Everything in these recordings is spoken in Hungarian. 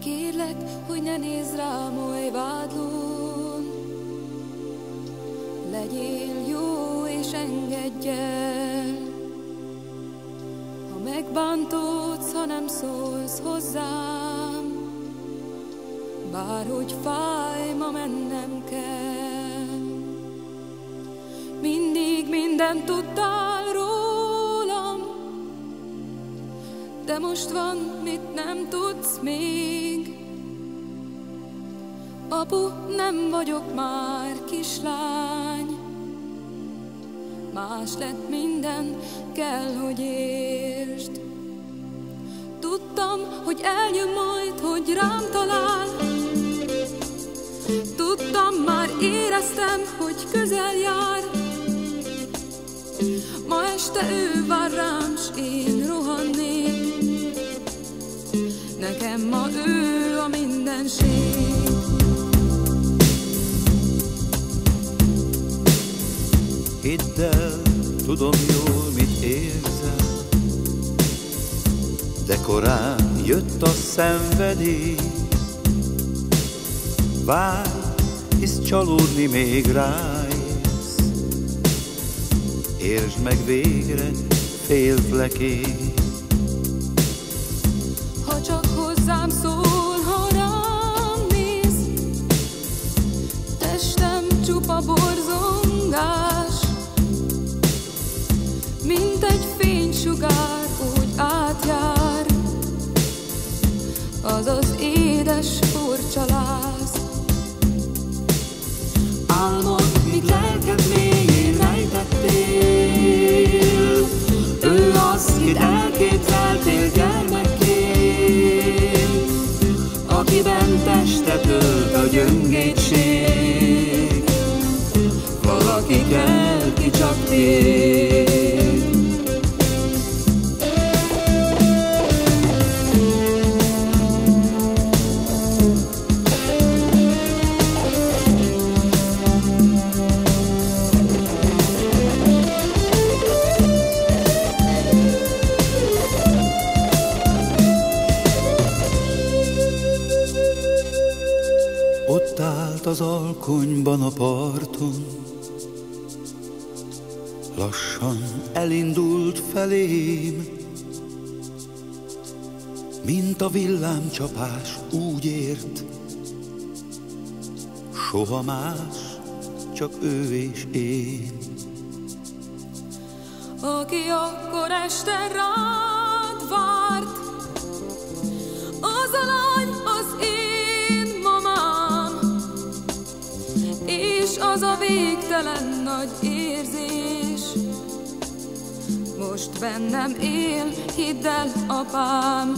Kérlek, hogy ne nézz rám oly vádlón, Legyél jó és engedj el. Ha megbántódsz, ha nem szólsz hozzám, Bárhogy fáj, ma mennem kell. Mindig mindent tudtál de most van, mit nem tudsz még. Apu, nem vagyok már kislány, Más lett minden, kell, hogy értsd. Tudtam, hogy eljön majd, hogy rám talál, Tudtam, már éreztem, hogy közel jár, Ma este ő vár rám, Hidd el, tudom jól, mit érzel, de korán jött a szenvedély. Várj, hisz csalódni még rájössz, értsd meg végre félflekély. Ha csak hozzám szól, fénysugár úgy átjár, az az édes furcsa láz. Álmod, míg lelked mélyén rejtettél, ő az, kit elképzeltél gyermekként, akiben testet ölt a gyöngétség. Valaki kell, ki csak tél. Ott állt az alkonyban a parton, lassan elindult felém, mint a villámcsapás úgy ért, soha más, csak ő és én. aki akkor este rád végtelen nagy érzés. Most bennem él, hidd el, apám,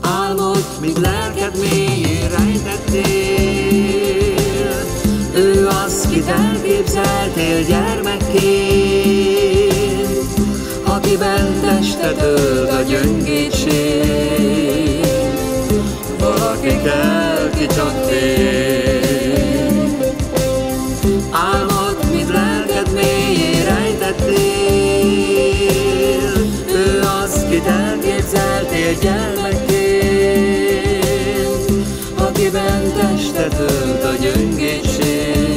Álmod, míg lelked mélyén rejtettél, ő az, kit elképzeltél gyermekként, elképzeltél gyermekként, akiben testet ölt a gyöngétség.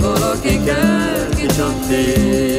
Valaki kell, ki.